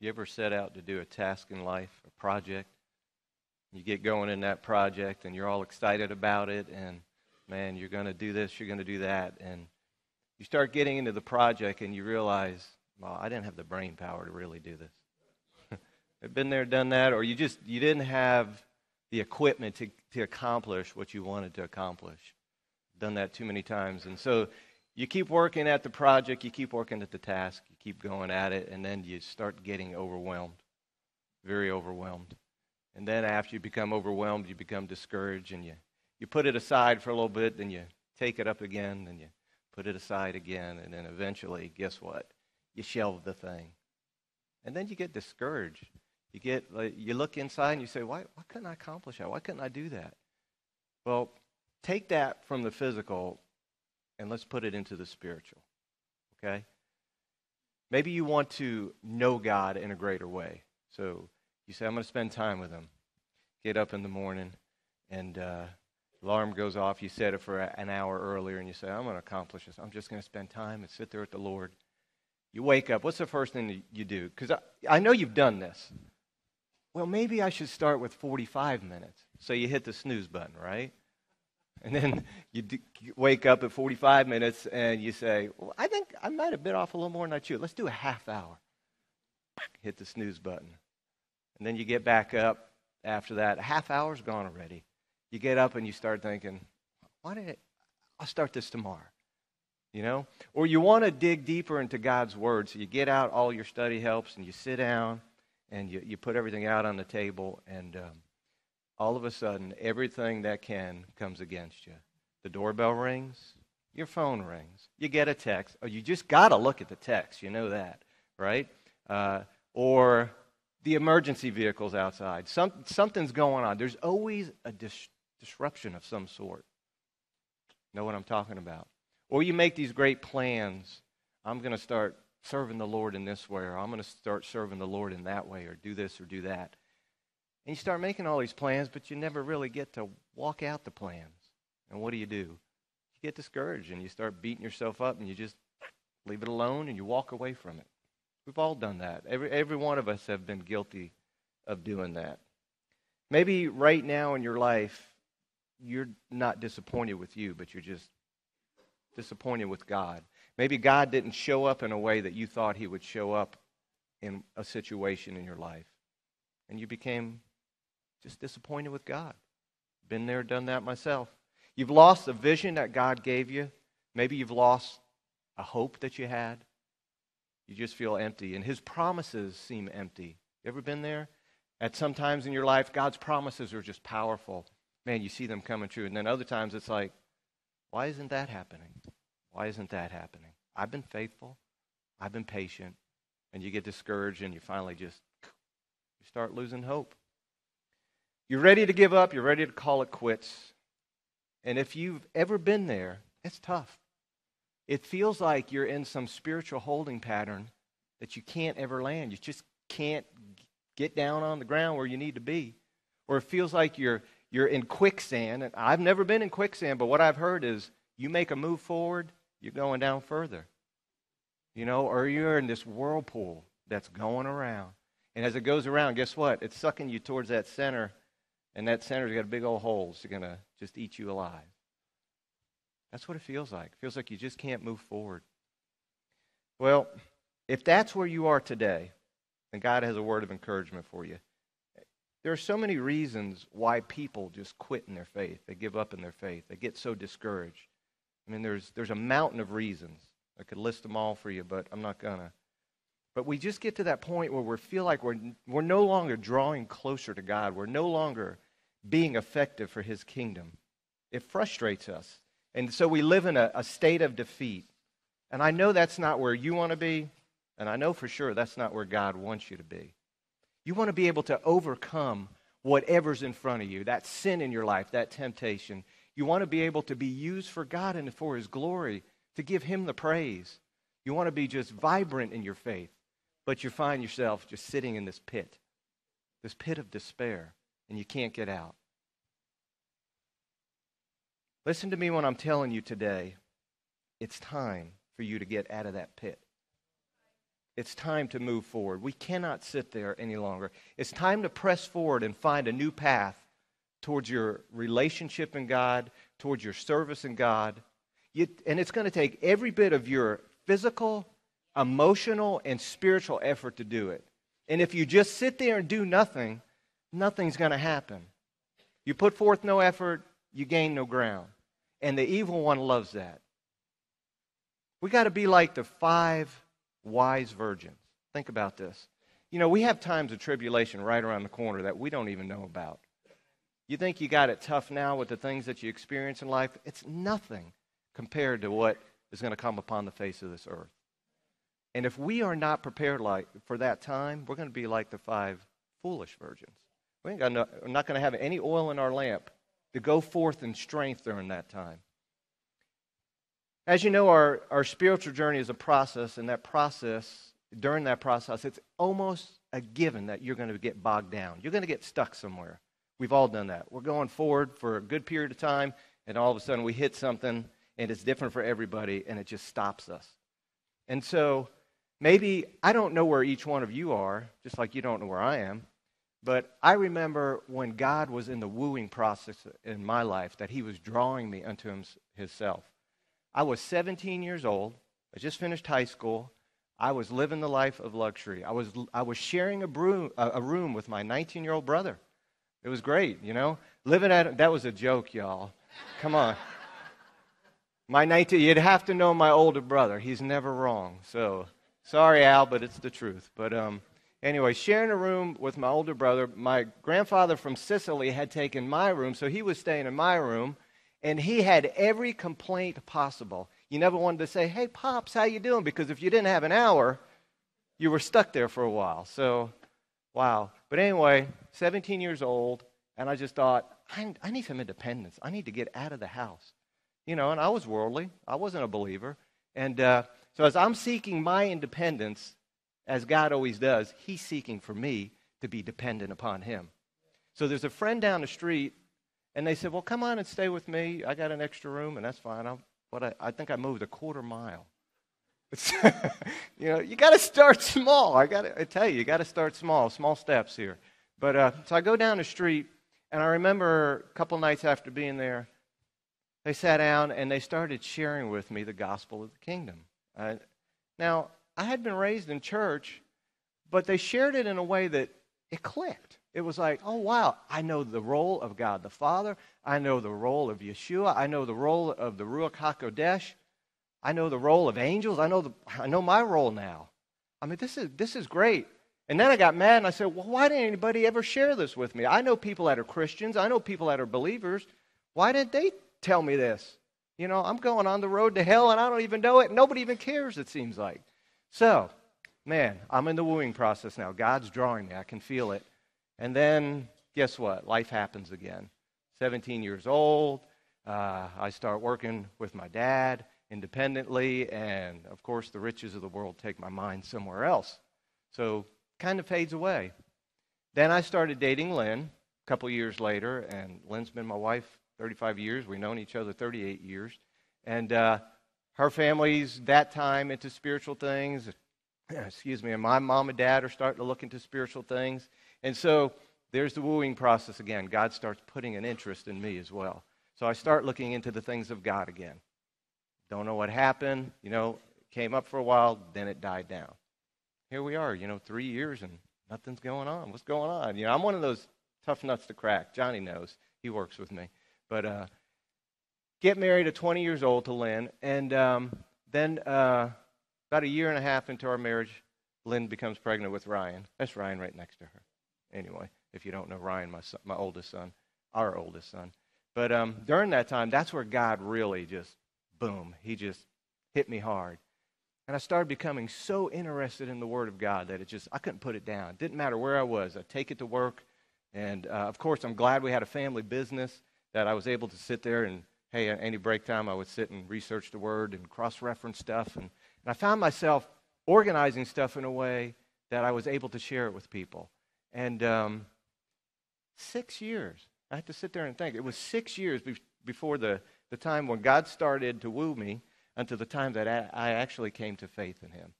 You ever set out to do a task in life, a project? You get going in that project and you're all excited about it, and man, you're going to do this, you're going to do that. And you start getting into the project and you realize, well, I didn't have the brain power to really do this. I've been there, done that, or you just you didn't have the equipment to, to accomplish what you wanted to accomplish. Done that too many times. And so you keep working at the project, you keep working at the task, you keep going at it, and then you start getting overwhelmed, very overwhelmed. And then after you become overwhelmed, you become discouraged, and you, you put it aside for a little bit, then you take it up again, then you put it aside again, and then eventually, guess what? You shelve the thing. And then you get discouraged. You get you look inside and you say, why, why couldn't I accomplish that? Why couldn't I do that? Well, take that from the physical and let's put it into the spiritual. Okay? Maybe you want to know God in a greater way. So you say, I'm going to spend time with Him. Get up in the morning, and uh, alarm goes off. You set it for an hour earlier, and you say, I'm going to accomplish this. I'm just going to spend time and sit there with the Lord. You wake up. What's the first thing you do? Because I, I know you've done this. Well, maybe I should start with 45 minutes. So you hit the snooze button, right? And then you, d- wake up at 45 minutes and you say, well, I think I might have bit off a little more than I chewed. Let's do a half hour. Hit the snooze button. And then you get back up after that. A half hour's gone already. You get up and you start thinking, why did it? I'll start this tomorrow. You know? Or you want to dig deeper into God's Word. So you get out all your study helps and you sit down and you, you put everything out on the table and um, all of a sudden, everything that can comes against you. The doorbell rings, your phone rings, you get a text. Oh, you just got to look at the text. You know that, right? Uh, or the emergency vehicles outside. Some, something's going on. There's always a dis- disruption of some sort. Know what I'm talking about? Or you make these great plans. I'm going to start serving the Lord in this way, or I'm going to start serving the Lord in that way, or do this or do that. And you start making all these plans, but you never really get to walk out the plans. And what do you do? You get discouraged and you start beating yourself up and you just leave it alone and you walk away from it. We've all done that. Every, every one of us have been guilty of doing that. Maybe right now in your life, you're not disappointed with you, but you're just disappointed with God. Maybe God didn't show up in a way that you thought he would show up in a situation in your life. And you became just disappointed with God. Been there, done that myself. You've lost the vision that God gave you. Maybe you've lost a hope that you had. You just feel empty, and His promises seem empty. You ever been there? At some times in your life, God's promises are just powerful. Man, you see them coming true. And then other times it's like, why isn't that happening? Why isn't that happening? I've been faithful. I've been patient. And you get discouraged and you finally just you start losing hope. You're ready to give up, you're ready to call it quits. And if you've ever been there, it's tough. It feels like you're in some spiritual holding pattern that you can't ever land. You just can't get down on the ground where you need to be. Or it feels like you're, you're in quicksand. And I've never been in quicksand, but what I've heard is you make a move forward, you're going down further. You know, or you're in this whirlpool that's going around. And as it goes around, guess what? It's sucking you towards that center and that center's got a big old holes. They're going to just eat you alive. That's what it feels like. It feels like you just can't move forward. Well, if that's where you are today, then God has a word of encouragement for you. There are so many reasons why people just quit in their faith. They give up in their faith. They get so discouraged. I mean, there's, there's a mountain of reasons. I could list them all for you, but I'm not going to. But we just get to that point where we feel like we're, we're no longer drawing closer to God. We're no longer being effective for His kingdom. It frustrates us. And so we live in a, a state of defeat. And I know that's not where you want to be. And I know for sure that's not where God wants you to be. You want to be able to overcome whatever's in front of you, that sin in your life, that temptation. You want to be able to be used for God and for His glory, to give Him the praise. You want to be just vibrant in your faith but you find yourself just sitting in this pit, this pit of despair, and you can't get out. Listen to me when I'm telling you today, it's time for you to get out of that pit. it's time to move forward. We cannot sit there any longer. It's time to press forward and find a new path towards your relationship in God, towards your service in God. You, and it's going to take every bit of your physical, emotional, and spiritual effort to do it. And if you just sit there and do nothing, nothing's going to happen. You put forth no effort, you gain no ground. And the evil one loves that. We got to be like the five wise virgins. Think about this. You know, we have times of tribulation right around the corner that we don't even know about. You think you got it tough now with the things that you experience in life? It's nothing compared to what is going to come upon the face of this earth. And if we are not prepared like, for that time, we're going to be like the five foolish virgins. We ain't got no, we're not going to have any oil in our lamp to go forth in strength during that time. As you know, our, our spiritual journey is a process, and that process, during that process, it's almost a given that you're going to get bogged down. You're going to get stuck somewhere. We've all done that. We're going forward for a good period of time, and all of a sudden we hit something, and it's different for everybody, and it just stops us. And so maybe I don't know where each one of you are, just like you don't know where I am, but I remember when God was in the wooing process in my life, that He was drawing me unto Himself. I was 17 years old. I just finished high school. I was living the life of luxury. I was, I was sharing a, broom, a room with my 19 year old brother. It was great, you know. Living at that was a joke, y'all. Come on. My 19, you'd have to know my older brother. He's never wrong. So sorry, Al, but it's the truth. But um, anyway, sharing a room with my older brother. My grandfather from Sicily had taken my room, so he was staying in my room, and he had every complaint possible. You never wanted to say, "Hey, pops, how you doing?" Because if you didn't have an hour, you were stuck there for a while. So Wow. But anyway, 17 years old, and I just thought, I, I need some independence. I need to get out of the house. You know, and I was worldly. I wasn't a believer. And uh, so as I'm seeking my independence, as God always does, He's seeking for me to be dependent upon Him. So there's a friend down the street, and they said, Well, come on and stay with me. I got an extra room, and that's fine. i but I, I think I moved a quarter mile. you know, you got to start small. I got to tell you, you got to start small, small steps here. But uh, so I go down the street, and I remember a couple nights after being there, they sat down and they started sharing with me the gospel of the kingdom. Uh, now, I had been raised in church, but they shared it in a way that it clicked. It was like, oh, wow, I know the role of God the Father. I know the role of Yeshua. I know the role of the Ruach HaKodesh. I know the role of angels. I know, the, I know my role now. I mean, this is, this is great. And then I got mad and I said, well, why didn't anybody ever share this with me? I know people that are Christians. I know people that are believers. Why didn't they tell me this? You know, I'm going on the road to hell and I don't even know it. Nobody even cares, it seems like. So, man, I'm in the wooing process now. God's drawing me. I can feel it. And then, guess what? Life happens again. 17 years old. Uh, I start working with my dad independently, and of course, the riches of the world take my mind somewhere else. So, kind of fades away. Then I started dating Lynn a couple years later, and Lynn's been my wife 35 years. We've known each other 38 years. And uh, her family's that time into spiritual things. Excuse me. And my mom and dad are starting to look into spiritual things. And so there's the wooing process again. God starts putting an interest in me as well. So I start looking into the things of God again. Don't know what happened. You know, came up for a while, then it died down. Here we are, you know, three years and nothing's going on. What's going on? You know, I'm one of those tough nuts to crack. Johnny knows. He works with me. But uh, get married at 20 years old to Lynn, and um, then uh, about a year and a half into our marriage, Lynn becomes pregnant with Ryan. That's Ryan right next to her. Anyway, if you don't know Ryan, my son, my oldest son, our oldest son. But um, during that time, that's where God really just boom, he just hit me hard. And I started becoming so interested in the Word of God that it just, I couldn't put it down. It didn't matter where I was. I'd take it to work. And uh, of course, I'm glad we had a family business that I was able to sit there and, hey, any break time, I would sit and research the Word and cross reference stuff. And, and I found myself organizing stuff in a way that I was able to share it with people. And um, six years, I had to sit there and think. It was six years be- before the the time when God started to woo me until the time that I actually came to faith in Him.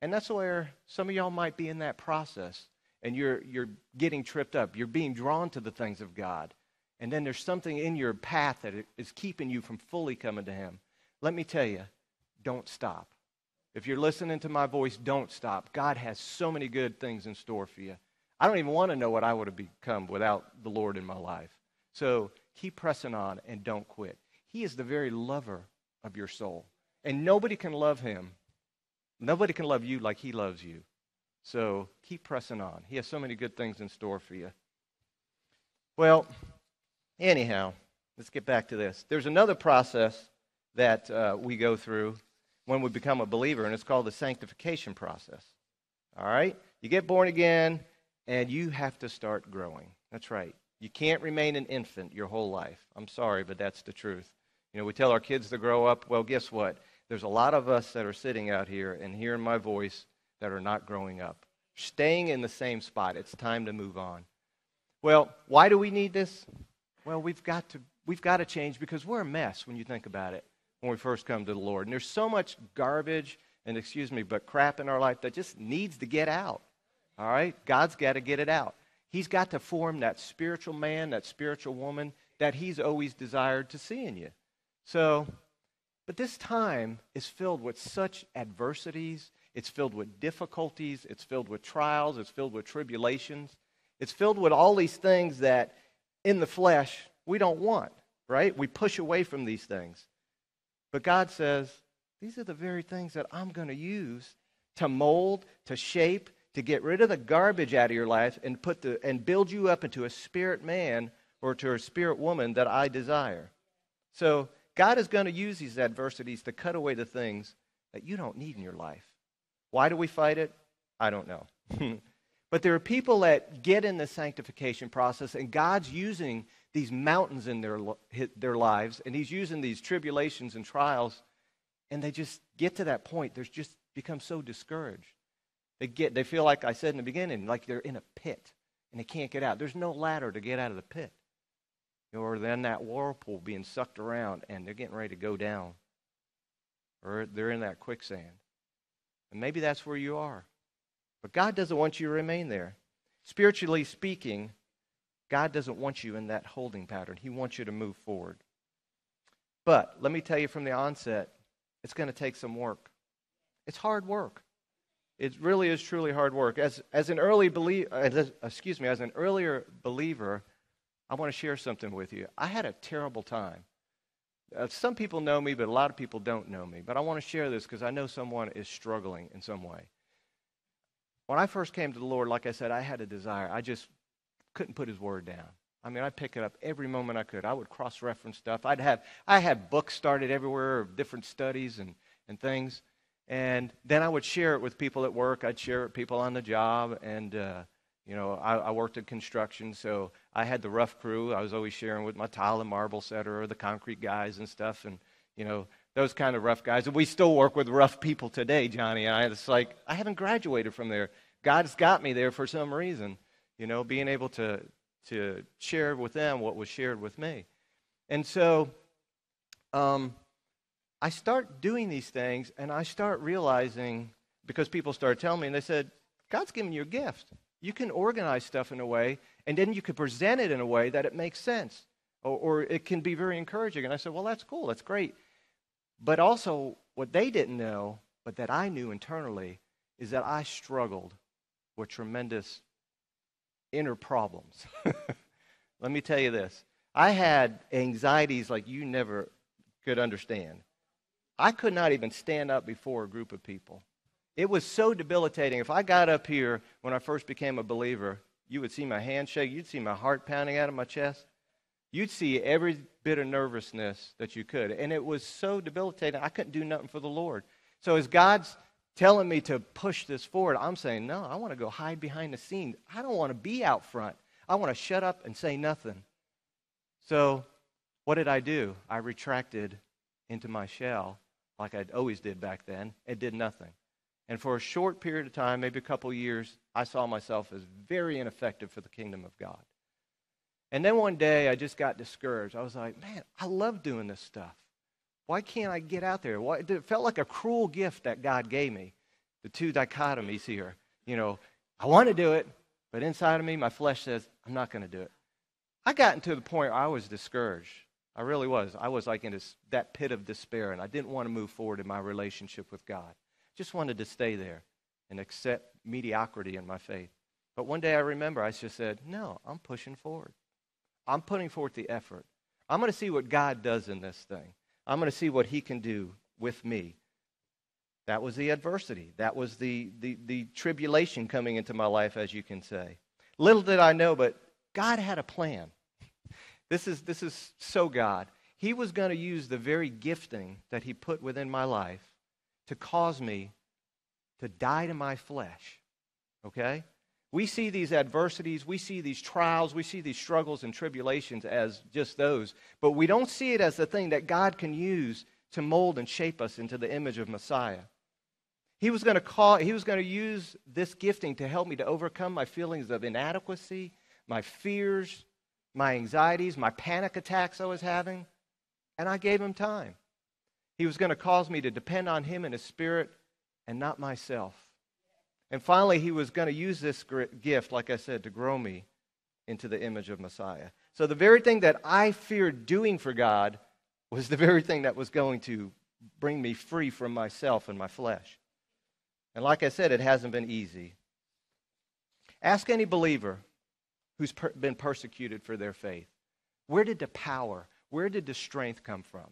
And that's where some of y'all might be in that process and you're, you're getting tripped up. You're being drawn to the things of God. And then there's something in your path that is keeping you from fully coming to Him. Let me tell you, don't stop. If you're listening to my voice, don't stop. God has so many good things in store for you. I don't even want to know what I would have become without the Lord in my life. So keep pressing on and don't quit. He is the very lover of your soul. And nobody can love him. Nobody can love you like he loves you. So keep pressing on. He has so many good things in store for you. Well, anyhow, let's get back to this. There's another process that uh, we go through when we become a believer, and it's called the sanctification process. All right? You get born again, and you have to start growing. That's right. You can't remain an infant your whole life. I'm sorry, but that's the truth. You know, we tell our kids to grow up. Well, guess what? There's a lot of us that are sitting out here and hearing my voice that are not growing up, staying in the same spot. It's time to move on. Well, why do we need this? Well, we've got to we've got to change because we're a mess when you think about it when we first come to the Lord. And there's so much garbage and excuse me, but crap in our life that just needs to get out. All right? God's got to get it out. He's got to form that spiritual man, that spiritual woman that he's always desired to see in you. So, but this time is filled with such adversities, it's filled with difficulties, it's filled with trials, it's filled with tribulations. It's filled with all these things that in the flesh we don't want, right? We push away from these things. But God says, these are the very things that I'm going to use to mold, to shape, to get rid of the garbage out of your life and put the and build you up into a spirit man or to a spirit woman that I desire. So God is going to use these adversities to cut away the things that you don't need in your life. Why do we fight it? I don't know. but there are people that get in the sanctification process, and God's using these mountains in their, their lives, and He's using these tribulations and trials, and they just get to that point. They're just become so discouraged. They, get, they feel like I said in the beginning, like they're in a pit and they can't get out. There's no ladder to get out of the pit. Or then that whirlpool being sucked around and they're getting ready to go down. Or they're in that quicksand. And maybe that's where you are. But God doesn't want you to remain there. Spiritually speaking, God doesn't want you in that holding pattern. He wants you to move forward. But let me tell you from the onset, it's going to take some work. It's hard work. It really is truly hard work. As, as an early believer, excuse me, as an earlier believer, I want to share something with you. I had a terrible time. Uh, some people know me, but a lot of people don't know me. But I want to share this because I know someone is struggling in some way. When I first came to the Lord, like I said, I had a desire. I just couldn't put His Word down. I mean, I'd pick it up every moment I could. I would cross-reference stuff. I'd have I had books started everywhere of different studies and, and things. And then I would share it with people at work. I'd share it with people on the job. And, uh, you know, I, I, worked in construction, so I had the rough crew. I was always sharing with my tile and marble setter or the concrete guys and stuff. And, you know, those kind of rough guys. And we still work with rough people today, Johnny and I. It's like, I haven't graduated from there. God's got me there for some reason, you know, being able to, to share with them what was shared with me. And so, um, I start doing these things and I start realizing, because people start telling me, and they said, God's given you a gift. You can organize stuff in a way, and then you can present it in a way that it makes sense, or, or it can be very encouraging. And I said, Well, that's cool, that's great. But also, what they didn't know, but that I knew internally, is that I struggled with tremendous inner problems. Let me tell you this I had anxieties like you never could understand. I could not even stand up before a group of people. It was so debilitating. If I got up here when I first became a believer, you would see my hand shake, you'd see my heart pounding out of my chest. You'd see every bit of nervousness that you could. And it was so debilitating, I couldn't do nothing for the Lord. So as God's telling me to push this forward, I'm saying, no, I want to go hide behind the scenes. I don't want to be out front. I want to shut up and say nothing. So what did I do? I retracted into my shell like I always did back then and did nothing. And for a short period of time, maybe a couple years, I saw myself as very ineffective for the kingdom of God. And then one day I just got discouraged. I was like, man, I love doing this stuff. Why can't I get out there? Why, it felt like a cruel gift that God gave me the two dichotomies here. You know, I want to do it, but inside of me, my flesh says, I'm not going to do it. I got into the point where I was discouraged. I really was. I was like in this, that pit of despair, and I didn't want to move forward in my relationship with God. Just wanted to stay there and accept mediocrity in my faith. But one day I remember I just said, No, I'm pushing forward. I'm putting forth the effort. I'm going to see what God does in this thing. I'm going to see what He can do with me. That was the adversity. That was the, the, the tribulation coming into my life, as you can say. Little did I know, but God had a plan. This is, this is so God. He was going to use the very gifting that He put within my life to cause me to die to my flesh. Okay? We see these adversities, we see these trials, we see these struggles and tribulations as just those, but we don't see it as the thing that God can use to mold and shape us into the image of Messiah. He was going to call he was going to use this gifting to help me to overcome my feelings of inadequacy, my fears, my anxieties, my panic attacks I was having, and I gave him time. He was going to cause me to depend on him and his spirit and not myself. And finally, he was going to use this gift, like I said, to grow me into the image of Messiah. So the very thing that I feared doing for God was the very thing that was going to bring me free from myself and my flesh. And like I said, it hasn't been easy. Ask any believer who's per- been persecuted for their faith where did the power, where did the strength come from?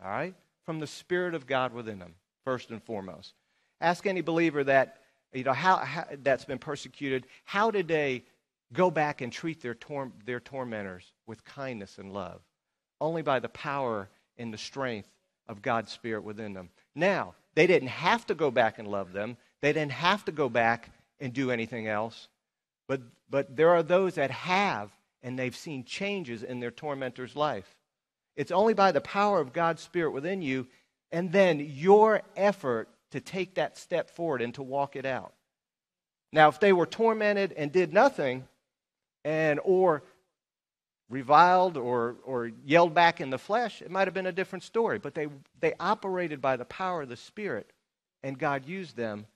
All right? From the Spirit of God within them, first and foremost. Ask any believer that you know, how, how, that's been persecuted, how did they go back and treat their, tor- their tormentors with kindness and love? Only by the power and the strength of God's Spirit within them. Now, they didn't have to go back and love them. They didn't have to go back and do anything else. But, but there are those that have, and they've seen changes in their tormentor's life. It's only by the power of God's Spirit within you, and then your effort to take that step forward and to walk it out. Now, if they were tormented and did nothing, and or reviled or, or yelled back in the flesh, it might have been a different story. But they, they operated by the power of the Spirit, and God used them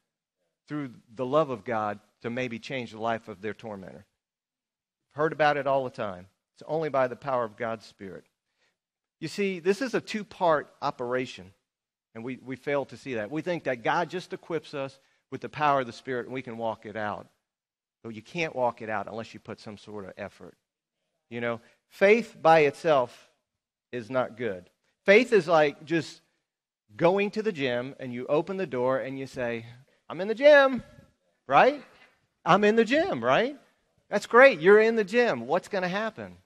through the love of God to maybe change the life of their tormentor. Heard about it all the time. It's only by the power of God's Spirit. You see, this is a two part operation. And we, we fail to see that. We think that God just equips us with the power of the Spirit and we can walk it out. But you can't walk it out unless you put some sort of effort. You know, faith by itself is not good. Faith is like just going to the gym and you open the door and you say, I'm in the gym, right? I'm in the gym, right? That's great. You're in the gym. What's going to happen?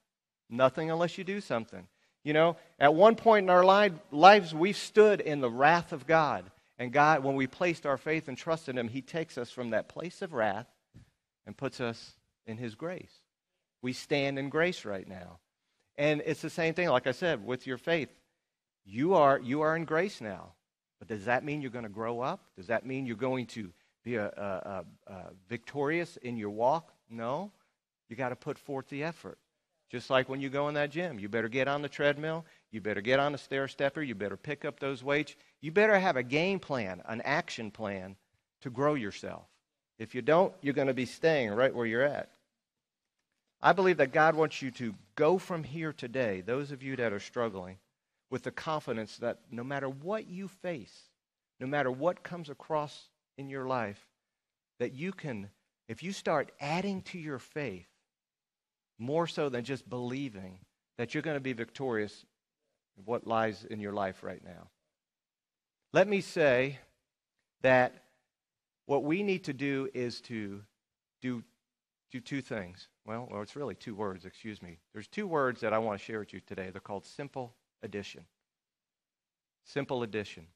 Nothing unless you do something. You know, at one point in our lives, we stood in the wrath of God. And God, when we placed our faith and trust in Him, He takes us from that place of wrath and puts us in His grace. We stand in grace right now. And it's the same thing, like I said, with your faith. You are, you are in grace now. But does that mean you're going to grow up? Does that mean you're going to be a, a, a, a victorious in your walk? No. You got to put forth the effort. Just like when you go in that gym, you better get on the treadmill, you better get on the stair stepper, you better pick up those weights. You better have a game plan, an action plan to grow yourself. If you don't, you're going to be staying right where you're at. I believe that God wants you to go from here today, those of you that are struggling, with the confidence that no matter what you face, no matter what comes across in your life, that you can, if you start adding to your faith, more so than just believing that you're going to be victorious in what lies in your life right now. Let me say that what we need to do is to do, do two things. Well, well, it's really two words, excuse me. There's two words that I want to share with you today. They're called simple addition. Simple addition.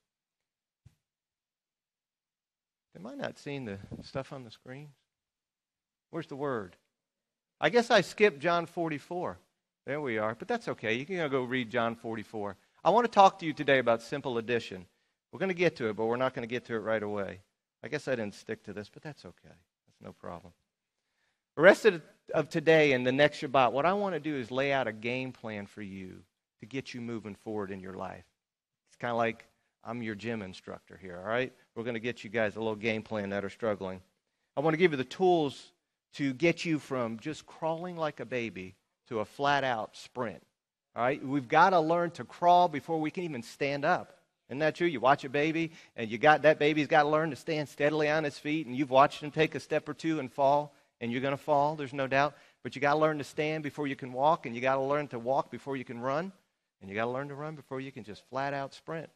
Am I not seeing the stuff on the screen? Where's the word? I guess I skipped John 44. There we are. But that's okay. You can go read John 44. I want to talk to you today about simple addition. We're going to get to it, but we're not going to get to it right away. I guess I didn't stick to this, but that's okay. That's no problem. The rest of, of today and the next Shabbat, what I want to do is lay out a game plan for you to get you moving forward in your life. It's kind of like I'm your gym instructor here, all right? We're going to get you guys a little game plan that are struggling. I want to give you the tools to get you from just crawling like a baby to a flat out sprint. All right? We've got to learn to crawl before we can even stand up. Isn't that true? You watch a baby, and you got that baby's got to learn to stand steadily on his feet, and you've watched him take a step or two and fall, and you're going to fall, there's no doubt. But you got to learn to stand before you can walk, and you got to learn to walk before you can run, and you got to learn to run before you can just flat out sprint.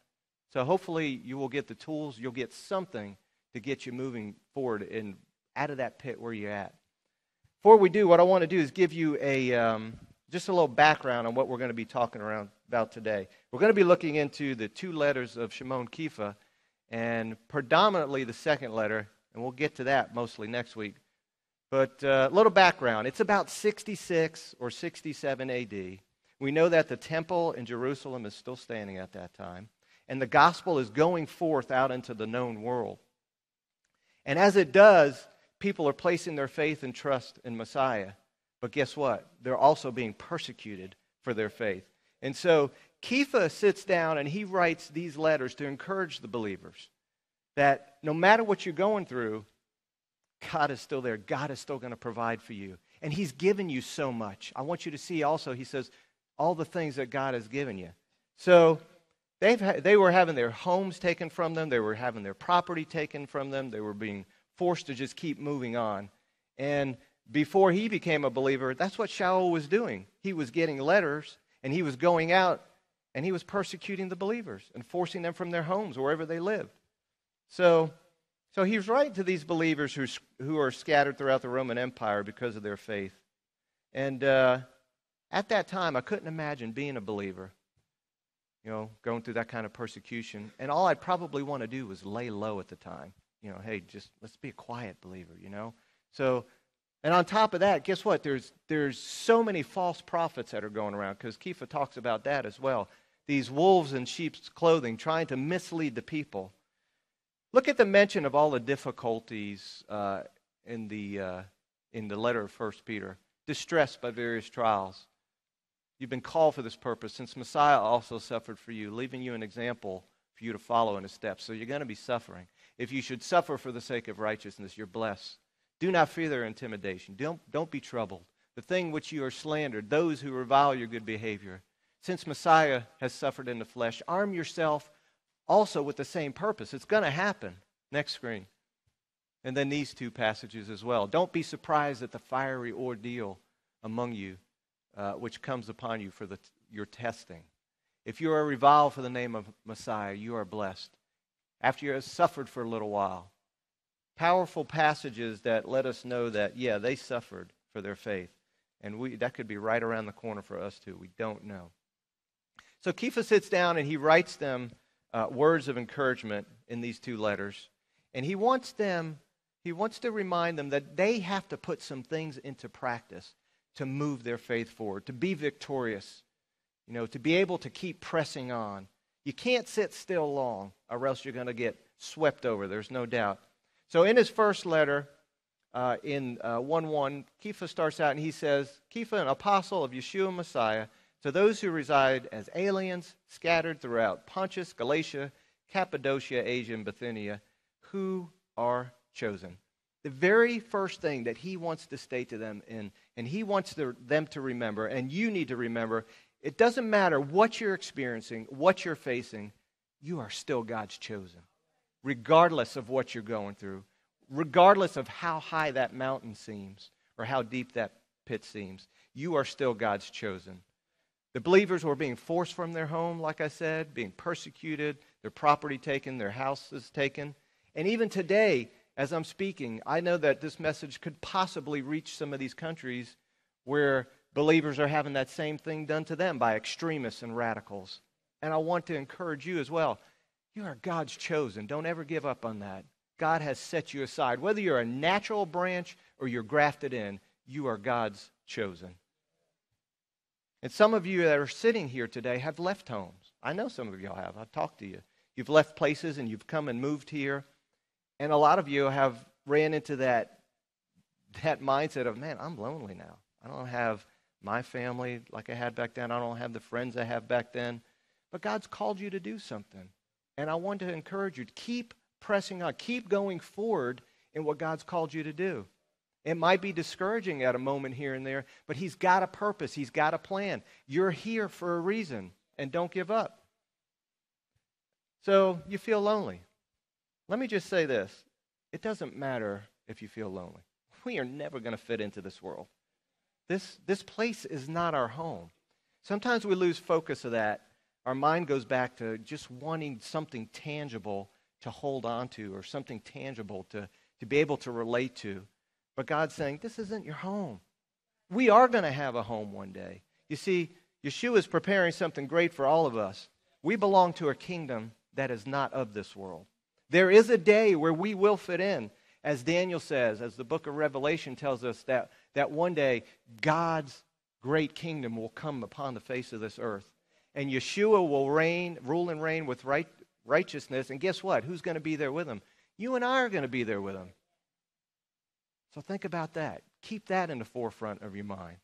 So hopefully you will get the tools, you'll get something to get you moving forward and out of that pit where you're at. Before we do, what I want to do is give you a um, just a little background on what we're going to be talking around about today. We're going to be looking into the two letters of Shimon Kepha, and predominantly the second letter, and we'll get to that mostly next week. But a uh, little background. It's about 66 or 67 AD. We know that the temple in Jerusalem is still standing at that time and the gospel is going forth out into the known world. And as it does, people are placing their faith and trust in Messiah. But guess what? They're also being persecuted for their faith. And so Kepha sits down and he writes these letters to encourage the believers that no matter what you're going through, God is still there. God is still going to provide for you. And He's given you so much. I want you to see also, He says, all the things that God has given you. So They've ha- they were having their homes taken from them, they were having their property taken from them, they were being forced to just keep moving on. And before he became a believer, that's what Shaul was doing. He was getting letters and he was going out and he was persecuting the believers and forcing them from their homes wherever they lived. So, so he was writing to these believers who, who are scattered throughout the Roman Empire because of their faith. And uh, at that time, I couldn't imagine being a believer you know, going through that kind of persecution. And all I'd probably want to do was lay low at the time. You know, hey, just let's be a quiet believer, you know? So, and on top of that, guess what? There's, there's so many false prophets that are going around because Kepha talks about that as well. These wolves in sheep's clothing trying to mislead the people. Look at the mention of all the difficulties uh, in, the, uh, in the letter of First Peter. Distressed by various trials You've been called for this purpose, since Messiah also suffered for you, leaving you an example for you to follow in his steps. So you're going to be suffering. If you should suffer for the sake of righteousness, you're blessed. Do not fear their intimidation. Don't, don't be troubled. The thing which you are slandered, those who revile your good behavior. Since Messiah has suffered in the flesh, arm yourself also with the same purpose. It's going to happen. Next screen. And then these two passages as well. Don't be surprised at the fiery ordeal among you uh, which comes upon you for the, your testing. If you are reviled for the name of Messiah, you are blessed. After you have suffered for a little while. Powerful passages that let us know that, yeah, they suffered for their faith. And we, that could be right around the corner for us, too. We don't know. So Kepha sits down and he writes them uh, words of encouragement in these two letters. And he wants them, he wants to remind them that they have to put some things into practice to move their faith forward, to be victorious, you know, to be able to keep pressing on. You can't sit still long, or else you're going to get swept over, there's no doubt. So, in his first letter, uh, in uh, 1 1, Kepha starts out and he says, Kepha, an apostle of Yeshua Messiah, to those who reside as aliens scattered throughout Pontus, Galatia, Cappadocia, Asia, and Bithynia, who are chosen. The very first thing that he wants to state to them in and He wants them to remember, and you need to remember, it doesn't matter what you're experiencing, what you're facing, you are still God's chosen, regardless of what you're going through, regardless of how high that mountain seems or how deep that pit seems. You are still God's chosen. The believers were being forced from their home, like I said, being persecuted, their property taken, their houses taken. And even today, as I'm speaking, I know that this message could possibly reach some of these countries where believers are having that same thing done to them by extremists and radicals. And I want to encourage you as well. You are God's chosen. Don't ever give up on that. God has set you aside. Whether you're a natural branch or you're grafted in, you are God's chosen. And some of you that are sitting here today have left homes. I know some of y'all have. I've talked to you. You've left places and you've come and moved here. And a lot of you have ran into that, that mindset of, man, I'm lonely now. I don't have my family like I had back then. I don't have the friends I have back then. But God's called you to do something. And I want to encourage you to keep pressing on, keep going forward in what God's called you to do. It might be discouraging at a moment here and there, but He's got a purpose, He's got a plan. You're here for a reason, and don't give up. So you feel lonely. Let me just say this it doesn't matter if you feel lonely. We are never going to fit into this world. This, this place is not our home. Sometimes we lose focus of that. Our mind goes back to just wanting something tangible to hold on to or something tangible to, to be able to relate to. But God's saying, This isn't your home. We are going to have a home one day. You see, Yeshua is preparing something great for all of us. We belong to a kingdom that is not of this world. There is a day where we will fit in, as Daniel says, as the book of Revelation tells us, that, that one day God's great kingdom will come upon the face of this earth. And Yeshua will reign, rule and reign with right, righteousness. And guess what? Who's going to be there with him? You and I are going to be there with him. So think about that. Keep that in the forefront of your mind.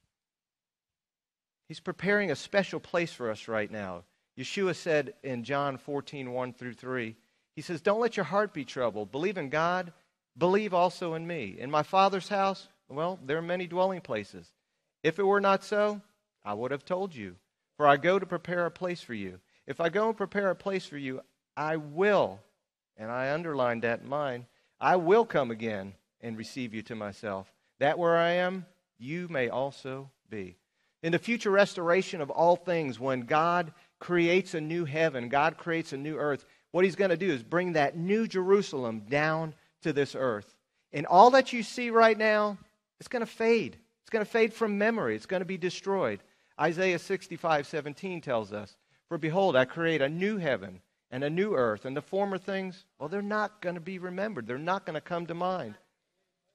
He's preparing a special place for us right now. Yeshua said in John 14, 1 through 3, He says, Don't let your heart be troubled. Believe in God, believe also in me. In my Father's house, well, there are many dwelling places. If it were not so, I would have told you. For I go to prepare a place for you. If I go and prepare a place for you, I will, and I underlined that in mine, I will come again and receive you to myself. That where I am, you may also be. In the future restoration of all things, when God creates a new heaven, God creates a new earth, what he's going to do is bring that new Jerusalem down to this earth. And all that you see right now, it's going to fade. It's going to fade from memory. It's going to be destroyed. Isaiah 65, 17 tells us, For behold, I create a new heaven and a new earth, and the former things, well, they're not going to be remembered. They're not going to come to mind.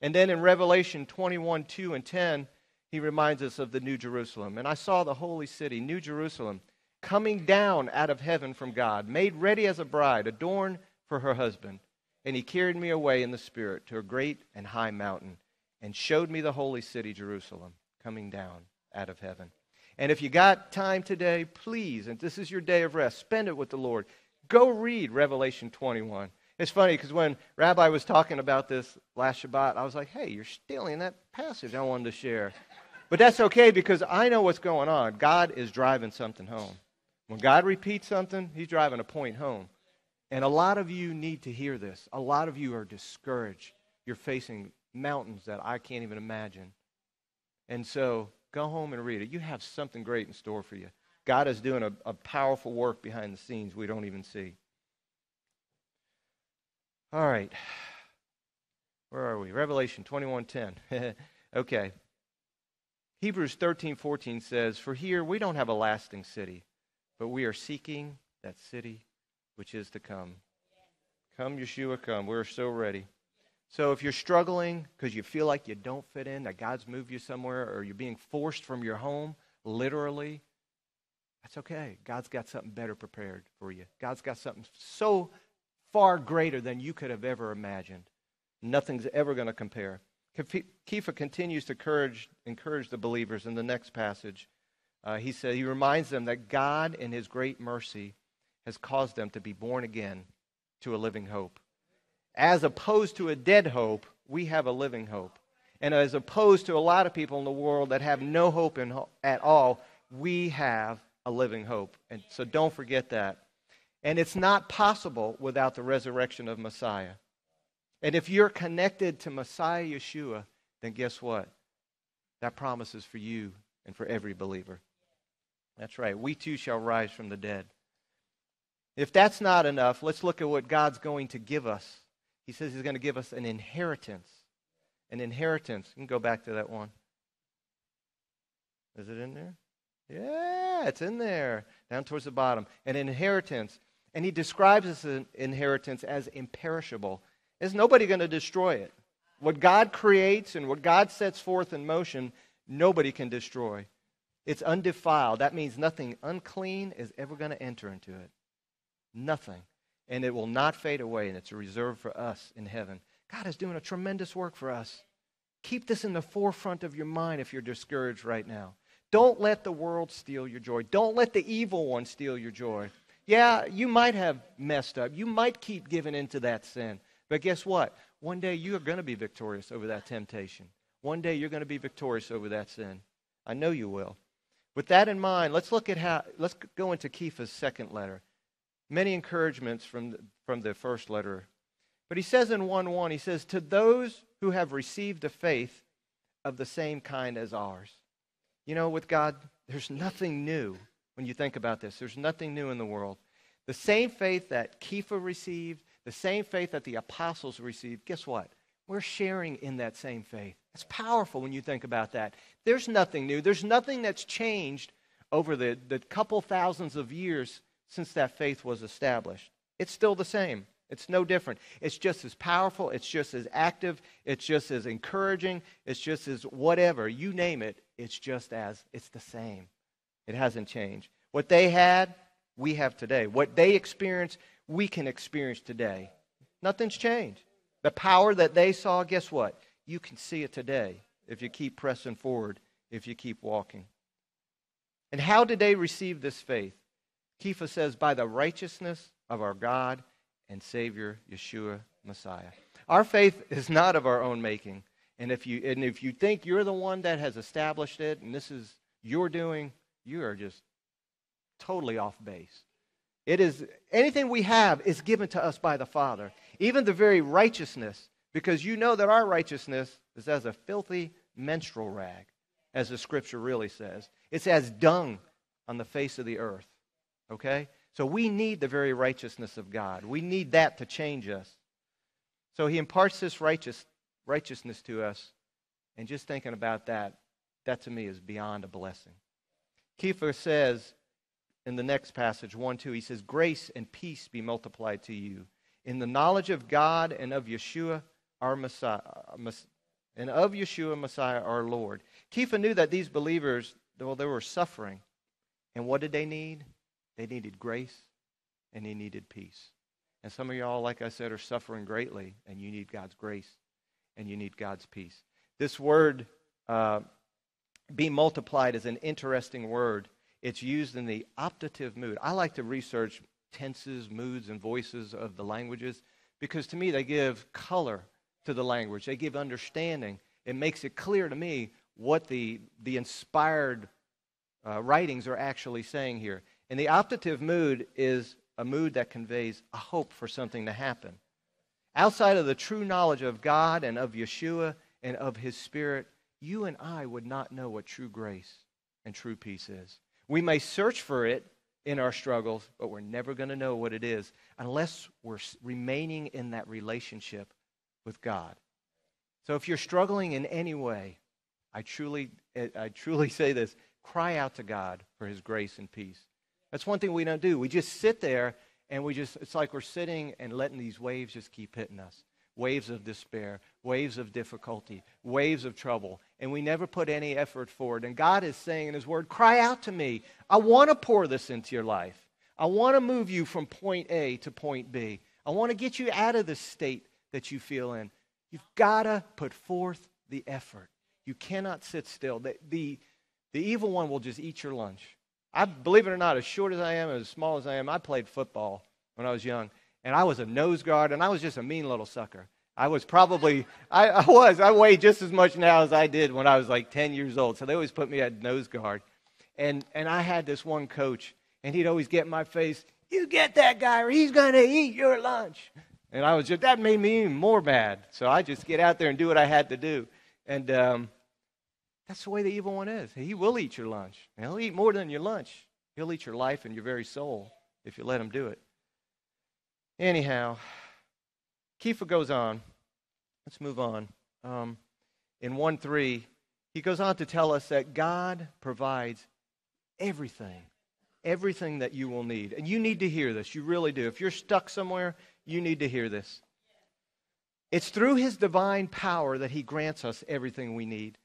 And then in Revelation 21 2 and 10, he reminds us of the New Jerusalem. And I saw the holy city, New Jerusalem, coming down out of heaven from God, made ready as a bride, adorned for her husband. And he carried me away in the Spirit to a great and high mountain and showed me the holy city, Jerusalem, coming down out of heaven. And if you got time today, please, and this is your day of rest, spend it with the Lord. Go read Revelation 21. It's funny because when Rabbi was talking about this last Shabbat, I was like, hey, you're stealing that passage I wanted to share. But that's okay because I know what's going on. God is driving something home. When God repeats something, He's driving a point home. And a lot of you need to hear this. A lot of you are discouraged. You're facing mountains that I can't even imagine. And so go home and read it. You have something great in store for you. God is doing a, a powerful work behind the scenes we don't even see. All right. Where are we? Revelation 21:10. okay. Hebrews 13:14 says, "For here we don't have a lasting city, but we are seeking that city which is to come." Come Yeshua, come. We're so ready. So if you're struggling because you feel like you don't fit in, that God's moved you somewhere, or you're being forced from your home, literally, that's okay. God's got something better prepared for you. God's got something so far greater than you could have ever imagined. Nothing's ever going to compare. Kepha continues to encourage, encourage the believers in the next passage. Uh, he said he reminds them that God, in His great mercy, has caused them to be born again to a living hope. As opposed to a dead hope, we have a living hope. And as opposed to a lot of people in the world that have no hope in, at all, we have a living hope. And so don't forget that. And it's not possible without the resurrection of Messiah. And if you're connected to Messiah Yeshua, then guess what? That promise is for you and for every believer. That's right. We too shall rise from the dead. If that's not enough, let's look at what God's going to give us. He says He's going to give us an inheritance. An inheritance. You can go back to that one. Is it in there? Yeah, it's in there. Down towards the bottom. An inheritance. And he describes this inheritance as imperishable. Is nobody going to destroy it? What God creates and what God sets forth in motion, nobody can destroy. It's undefiled. That means nothing unclean is ever going to enter into it. Nothing. And it will not fade away, and it's reserved for us in heaven. God is doing a tremendous work for us. Keep this in the forefront of your mind if you're discouraged right now. Don't let the world steal your joy. Don't let the evil one steal your joy. Yeah, you might have messed up. You might keep giving into that sin. But guess what? One day you are going to be victorious over that temptation. One day you're going to be victorious over that sin. I know you will. With that in mind, let's look at how, let's go into Kepha's second letter. Many encouragements from the, from the first letter. But he says in 1 1, he says, To those who have received a faith of the same kind as ours. You know, with God, there's nothing new when you think about this. There's nothing new in the world. The same faith that Kepha received, the same faith that the apostles received, guess what? We're sharing in that same faith. It's powerful when you think about that. There's nothing new. There's nothing that's changed over the, the couple thousands of years since that faith was established. It's still the same. It's no different. It's just as powerful. It's just as active. It's just as encouraging. It's just as whatever. You name it. It's just as, it's the same. It hasn't changed. What they had, we have today. What they experienced, we can experience today. Nothing's changed. The power that they saw, guess what? You can see it today if you keep pressing forward, if you keep walking. And how did they receive this faith? Kepha says, by the righteousness of our God and Savior, Yeshua Messiah. Our faith is not of our own making. And if you, and if you think you're the one that has established it and this is your doing, you are just totally off base. It is anything we have is given to us by the Father, even the very righteousness, because you know that our righteousness is as a filthy menstrual rag, as the scripture really says. It's as dung on the face of the earth. Okay? So we need the very righteousness of God. We need that to change us. So he imparts this righteous, righteousness to us. And just thinking about that, that to me is beyond a blessing. Kepha says in the next passage, 1 2, he says, Grace and peace be multiplied to you in the knowledge of God and of Yeshua, our Messiah, and of Yeshua, Messiah, our Lord. Kepha knew that these believers, well, they were suffering. And what did they need? They needed grace and they needed peace. And some of y'all, like I said, are suffering greatly, and you need God's grace and you need God's peace. This word, uh, be multiplied, is an interesting word it's used in the optative mood. I like to research tenses, moods, and voices of the languages because to me they give color to the language, they give understanding. It makes it clear to me what the, the inspired uh, writings are actually saying here. And the optative mood is a mood that conveys a hope for something to happen. Outside of the true knowledge of God and of Yeshua and of His Spirit, you and I would not know what true grace and true peace is. We may search for it in our struggles, but we're never going to know what it is unless we're remaining in that relationship with God. So if you're struggling in any way, I truly, eh, I truly say this cry out to God for his grace and peace. That's one thing we don't do. We just sit there and we just, it's like we're sitting and letting these waves just keep hitting us waves of despair, waves of difficulty, waves of trouble, and we never put any effort forward. And God is saying in His Word, cry out to me. I want to pour this into your life. I want to move you from point A to point B. I want to get you out of the state that you feel in. You've got to put forth the effort. You cannot sit still. The, the, the evil one will just eat your lunch. I believe it or not, as short as I am, as small as I am, I played football when I was young and I was a nose guard, and I was just a mean little sucker. I was probably, I, I, was, I weighed just as much now as I did when I was like 10 years old. So they always put me at nose guard. And, and I had this one coach, and he'd always get in my face, You get that guy, or he's going to eat your lunch. And I was just, that made me even more mad. So I just get out there and do what I had to do. And um, that's the way the evil one is. He will eat your lunch. He'll eat more than your lunch, he'll eat your life and your very soul if you let him do it. Anyhow, Kepha goes on. Let's move on. Um, in 1 3, he goes on to tell us that God provides everything, everything that you will need. And you need to hear this. You really do. If you're stuck somewhere, you need to hear this. It's through his divine power that he grants us everything we need.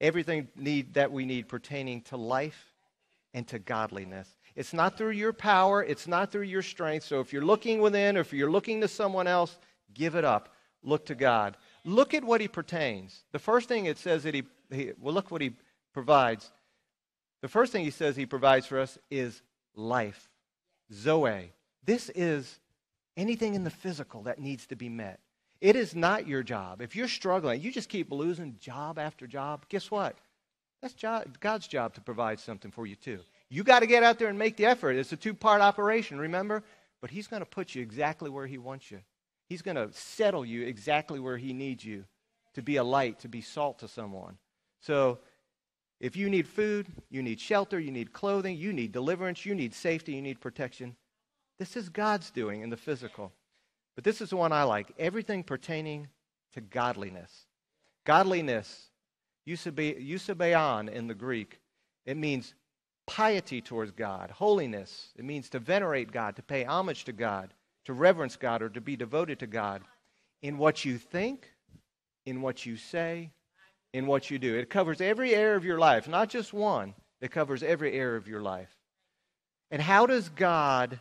Everything need, that we need pertaining to life and to godliness. It's not through your power, it's not through your strength. So if you're looking within or if you're looking to someone else, give it up. Look to God. Look at what he pertains. The first thing it says that he, he well, look what he provides. The first thing he says he provides for us is life. Zoe. This is anything in the physical that needs to be met. It is not your job. If you're struggling, you just keep losing job after job, guess what? That's job, God's job to provide something for you, too. You got to get out there and make the effort. It's a two part operation, remember? But He's going to put you exactly where He wants you. He's going to settle you exactly where He needs you to be a light, to be salt to someone. So, if you need food, you need shelter, you need clothing, you need deliverance, you need safety, you need protection, this is God's doing in the physical. But this is the one I like everything pertaining to godliness. Godliness, eusebeon in the Greek, it means piety towards God, holiness. It means to venerate God, to pay homage to God, to reverence God, or to be devoted to God in what you think, in what you say, in what you do. It covers every area of your life, not just one. It covers every area of your life. And how does God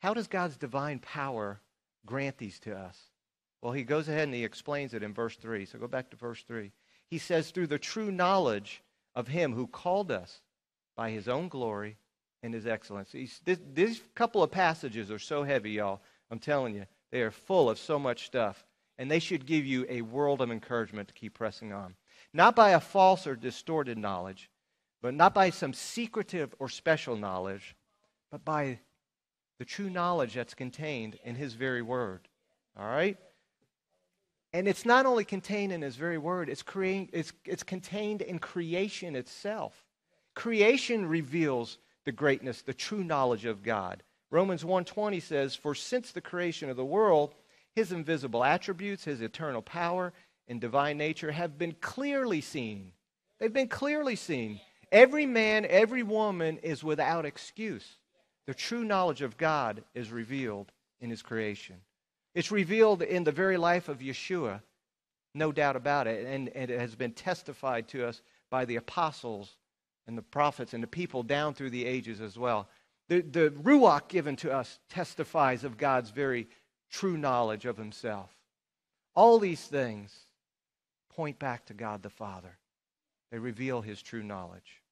how does God's divine power grant these to us? Well, he goes ahead and he explains it in verse 3. So go back to verse 3. He says, through the true knowledge of him who called us by his own glory and his excellence. This, these couple of passages are so heavy, y'all. I'm telling you, they are full of so much stuff. And they should give you a world of encouragement to keep pressing on. Not by a false or distorted knowledge, but not by some secretive or special knowledge, but by the true knowledge that's contained in His very word. All right? And it's not only contained in His very word, it's, creating, it's, it's contained in creation itself. Creation reveals the greatness, the true knowledge of God. Romans 1:20 says, "For since the creation of the world, his invisible attributes, his eternal power and divine nature have been clearly seen. They've been clearly seen. Every man, every woman is without excuse. The true knowledge of God is revealed in his creation. It's revealed in the very life of Yeshua, no doubt about it, and, and it has been testified to us by the apostles and the prophets and the people down through the ages as well. The, the Ruach given to us testifies of God's very true knowledge of himself. All these things point back to God the Father. They reveal his true knowledge.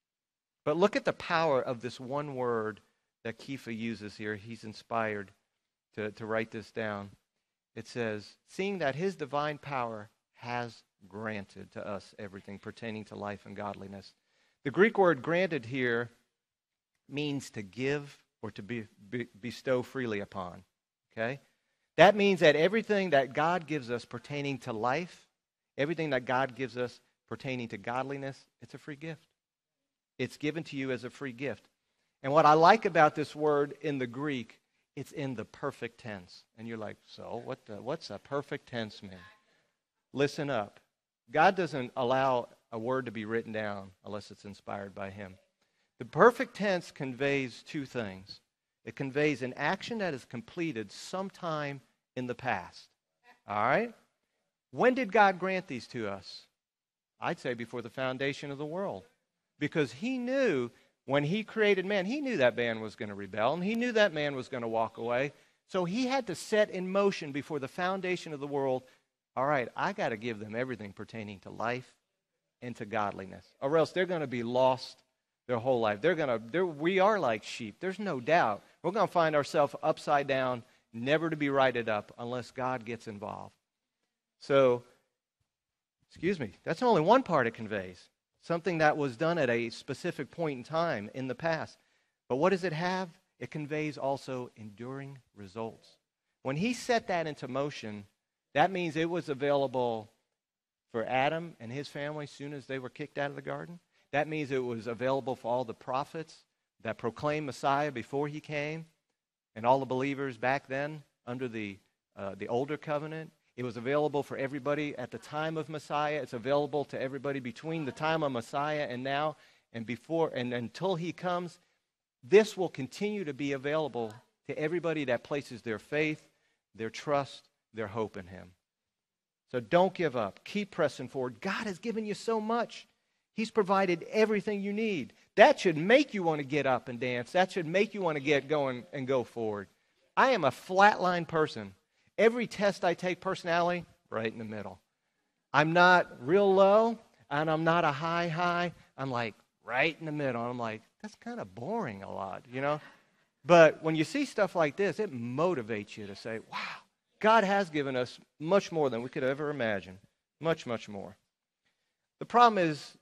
But look at the power of this one word that Kepha uses here. He's inspired to, to write this down. It says, Seeing that his divine power has granted to us everything pertaining to life and godliness. The Greek word granted here means to give or to be, be, bestow freely upon. Okay? That means that everything that God gives us pertaining to life, everything that God gives us pertaining to godliness, it's a free gift. It's given to you as a free gift. And what I like about this word in the Greek, it's in the perfect tense. And you're like, so what the, what's a perfect tense mean? Listen up. God doesn't allow a word to be written down unless it's inspired by Him. The perfect tense conveys two things. It conveys an action that is completed sometime in the past. All right? When did God grant these to us? I'd say before the foundation of the world. Because He knew when he created man, he knew that man was going to rebel and he knew that man was going to walk away. So he had to set in motion before the foundation of the world all right, I got to give them everything pertaining to life and to godliness, or else they're going to be lost their whole life. They're going to, we are like sheep. There's no doubt. We're going to find ourselves upside down, never to be righted up unless God gets involved. So, excuse me, that's only one part it conveys something that was done at a specific point in time in the past. But what does it have? It conveys also enduring results. When he set that into motion, that means it was available for Adam and his family as soon as they were kicked out of the garden. That means it was available for all the prophets that proclaimed Messiah before he came and all the believers back then under the, uh, the older covenant. It was available for everybody at the time of Messiah. It's available to everybody between the time of Messiah and now and before and until he comes. This will continue to be available to everybody that places their faith, their trust, their hope in him. So don't give up. Keep pressing forward. God has given you so much. He's provided everything you need. That should make you want to get up and dance. That should make you want to get going and go forward. I am a flatline person. Every test I take, personality, right in the middle. I'm not real low, and I'm not a high high. I'm like right in the middle. I'm like, that's kind of boring a lot, you know? But when you see stuff like this, it motivates you to say, wow, God has given us much more than we could ever imagine. Much, much more. The problem is,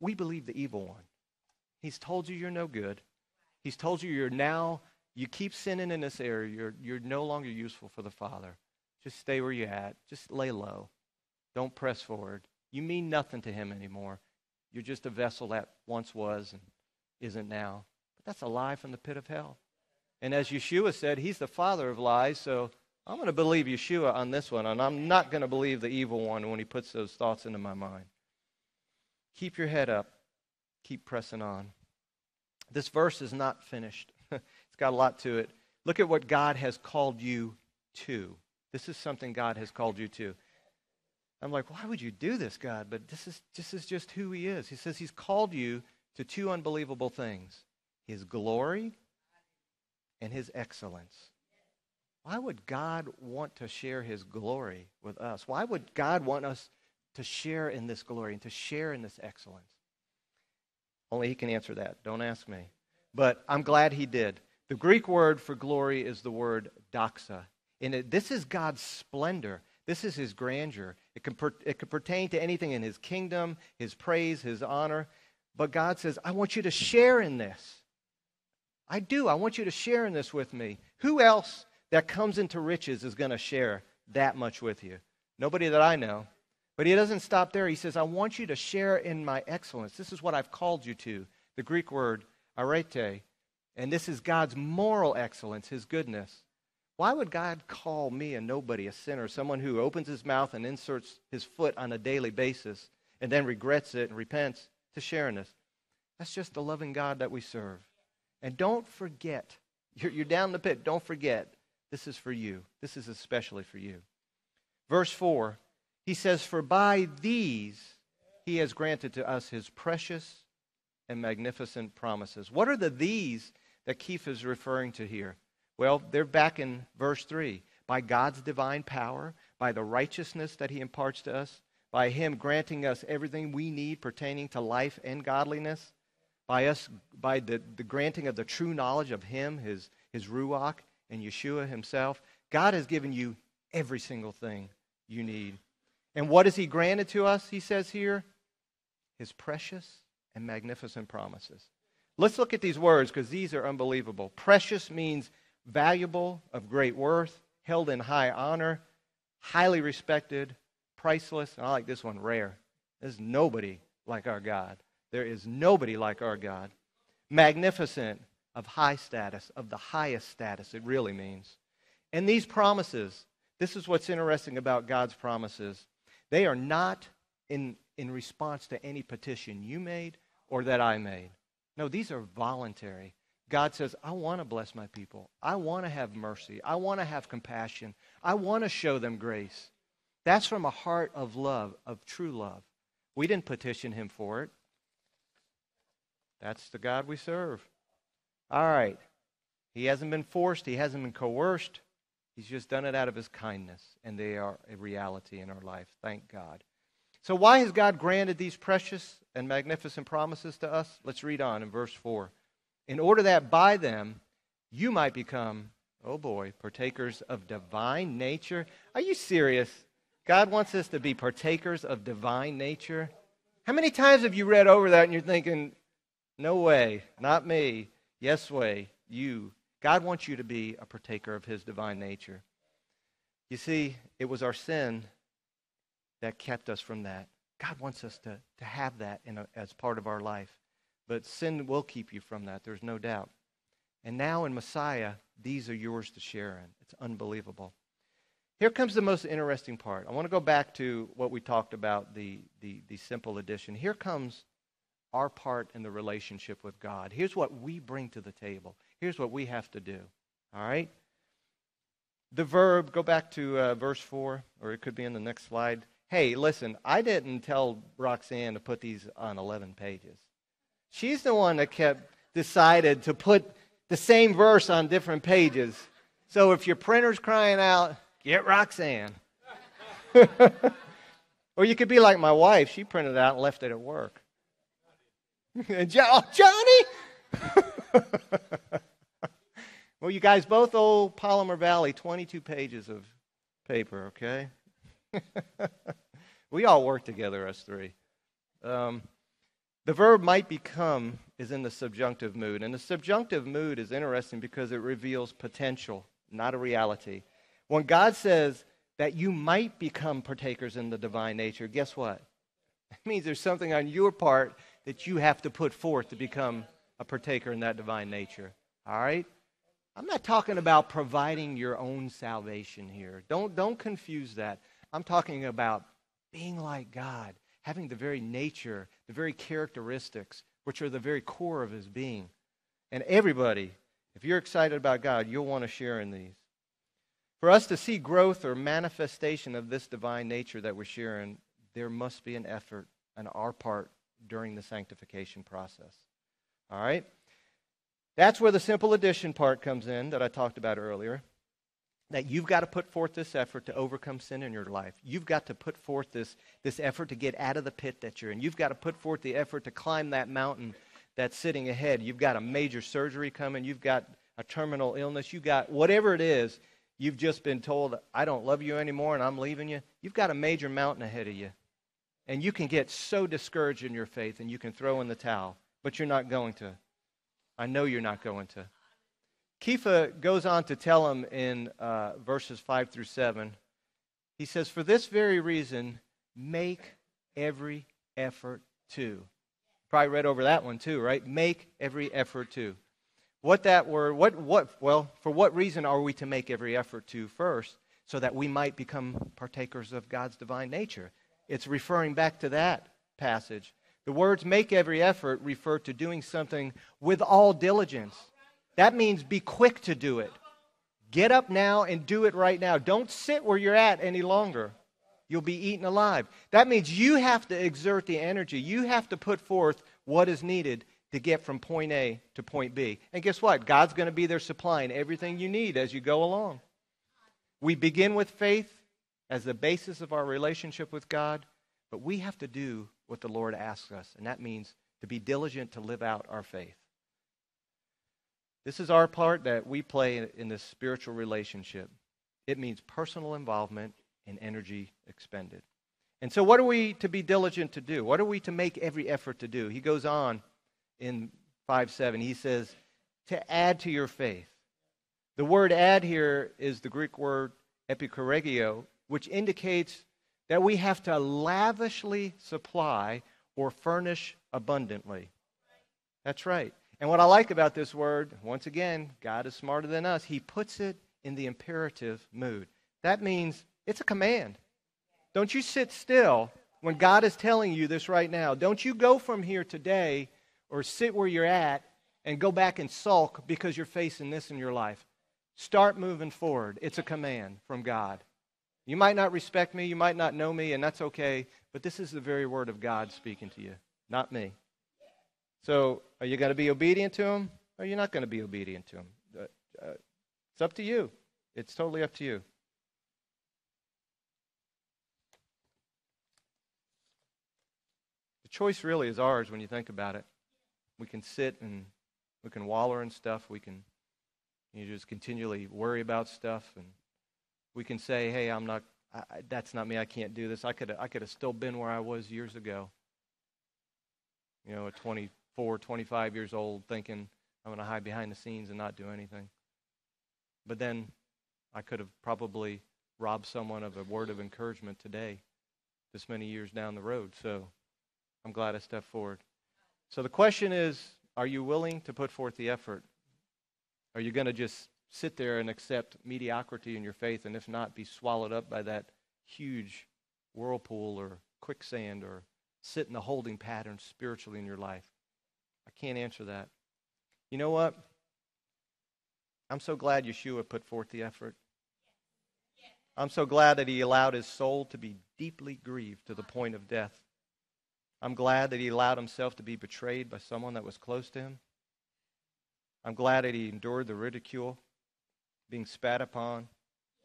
we believe the evil one. He's told you you're no good. He's told you you're now, you keep sinning in this area, you're, you're no longer useful for the Father. Just stay where you're at. Just lay low. Don't press forward. You mean nothing to Him anymore. You're just a vessel that once was and isn't now. But that's a lie from the pit of hell. And as Yeshua said, He's the father of lies, so I'm going to believe Yeshua on this one, and I'm not going to believe the evil one when he puts those thoughts into my mind. Keep your head up. Keep pressing on. This verse is not finished, got a lot to it. Look at what God has called you to. This is something God has called you to. I'm like, why would you do this, God? But this is, this is just who He is. He says He's called you to two unbelievable things His glory and His excellence. Why would God want to share His glory with us? Why would God want us to share in this glory and to share in this excellence? Only He can answer that. Don't ask me. But I'm glad He did. The Greek word for glory is the word doxa. And it, this is God's splendor. This is his grandeur. It can, per, it can pertain to anything in his kingdom, his praise, his honor. But God says, I want you to share in this. I do. I want you to share in this with me. Who else that comes into riches is going to share that much with you? Nobody that I know. But he doesn't stop there. He says, I want you to share in my excellence. This is what I've called you to. The Greek word, arete. And this is God's moral excellence, his goodness. Why would God call me a nobody, a sinner, someone who opens his mouth and inserts his foot on a daily basis and then regrets it and repents to share this? That's just the loving God that we serve. And don't forget, you're, you're down the pit, don't forget, this is for you. This is especially for you. Verse 4, he says, For by these he has granted to us his precious and magnificent promises. What are the these that Kepha is referring to here? Well, they're back in verse 3. By God's divine power, by the righteousness that He imparts to us, by Him granting us everything we need pertaining to life and godliness, by us, by the, the granting of the true knowledge of Him, His, His Ruach, and Yeshua Himself, God has given you every single thing you need. And what has He granted to us, He says here? His precious and magnificent promises. Let's look at these words because these are unbelievable. Precious means valuable, of great worth, held in high honor, highly respected, priceless, and I like this one, rare. There's nobody like our God. There is nobody like our God. Magnificent, of high status, of the highest status, it really means. And these promises, this is what's interesting about God's promises. They are not in, in response to any petition you made or that I made. No, these are voluntary. God says, I want to bless my people. I want to have mercy. I want to have compassion. I want to show them grace. That's from a heart of love, of true love. We didn't petition him for it. That's the God we serve. All right. He hasn't been forced, he hasn't been coerced. He's just done it out of his kindness, and they are a reality in our life. Thank God. So, why has God granted these precious and magnificent promises to us? Let's read on in verse 4 in order that by them you might become, oh boy, partakers of divine nature. Are you serious? God wants us to be partakers of divine nature. How many times have you read over that and you're thinking, no way, not me. Yes, way, you. God wants you to be a partaker of his divine nature. You see, it was our sin that kept us from that. God wants us to, to have that a, as part of our life. But sin will keep you from that, there's no doubt. And now in Messiah, these are yours to share in. It's unbelievable. Here comes the most interesting part. I want to go back to what we talked about, the, the, the simple addition. Here comes our part in the relationship with God. Here's what we bring to the table. Here's what we have to do. All right? The verb, go back to uh, verse 4, or it could be in the next slide. Hey, listen, I didn't tell Roxanne to put these on 11 pages. She's the one that kept decided to put the same verse on different pages. So if your printer's crying out, get Roxanne. or you could be like my wife. She printed out and left it at work. oh, Johnny! Well, you guys both owe Polymer Valley 22 pages of paper, okay? we all work together, us three. Um, the verb might become is in the subjunctive mood. And the subjunctive mood is interesting because it reveals potential, not a reality. When God says that you might become partakers in the divine nature, guess what? It means there's something on your part that you have to put forth to become a partaker in that divine nature. All right? I'm not talking about providing your own salvation here. Don't, don't confuse that. I'm talking about being like God, having the very nature, the very characteristics, which are the very core of his being. And everybody, if you're excited about God, you'll want to share in these. For us to see growth or manifestation of this divine nature that we're sharing, there must be an effort on our part during the sanctification process. All right? That's where the simple addition part comes in that I talked about earlier. That you've got to put forth this effort to overcome sin in your life. You've got to put forth this, this effort to get out of the pit that you're in. You've got to put forth the effort to climb that mountain that's sitting ahead. You've got a major surgery coming. You've got a terminal illness. You've got whatever it is. You've just been told, I don't love you anymore and I'm leaving you. You've got a major mountain ahead of you. And you can get so discouraged in your faith and you can throw in the towel, but you're not going to. I know you're not going to. Kepha goes on to tell him in uh, verses 5 through 7. He says, For this very reason, make every effort to. Probably read over that one too, right? Make every effort to. What that word, what, what, well, for what reason are we to make every effort to first? So that we might become partakers of God's divine nature. It's referring back to that passage. The words make every effort refer to doing something with all diligence. That means be quick to do it. Get up now and do it right now. Don't sit where you're at any longer. You'll be eaten alive. That means you have to exert the energy. You have to put forth what is needed to get from point A to point B. And guess what? God's going to be there supplying everything you need as you go along. We begin with faith as the basis of our relationship with God, but we have to do what the Lord asks us, and that means to be diligent to live out our faith. This is our part that we play in this spiritual relationship. It means personal involvement and energy expended. And so, what are we to be diligent to do? What are we to make every effort to do? He goes on in 5 7. He says, to add to your faith. The word add here is the Greek word epichoregeo, which indicates that we have to lavishly supply or furnish abundantly. That's right. And what I like about this word, once again, God is smarter than us. He puts it in the imperative mood. That means it's a command. Don't you sit still when God is telling you this right now. Don't you go from here today or sit where you're at and go back and sulk because you're facing this in your life. Start moving forward. It's a command from God. You might not respect me, you might not know me, and that's okay, but this is the very word of God speaking to you, not me. So, are you going to be obedient to him, or are you not going to be obedient to him? Uh, uh, it's up to you. It's totally up to you. The choice really is ours when you think about it. We can sit and we can waller in stuff. We can you just continually worry about stuff and we can say, hey, I'm not, I, that's not me. I can't do this. I could, I could have still been where I was years ago. You know, at 24, 25 years old, thinking I'm going to hide behind the scenes and not do anything. But then I could have probably robbed someone of a word of encouragement today, this many years down the road. So I'm glad I stepped forward. So the question is are you willing to put forth the effort? Are you going to just sit there and accept mediocrity in your faith, and if not, be swallowed up by that huge whirlpool or quicksand or sit in a holding pattern spiritually in your life? I can't answer that. You know what? I'm so glad Yeshua put forth the effort. I'm so glad that he allowed his soul to be deeply grieved to the point of death. I'm glad that he allowed himself to be betrayed by someone that was close to him. I'm glad that he endured the ridicule being spat upon,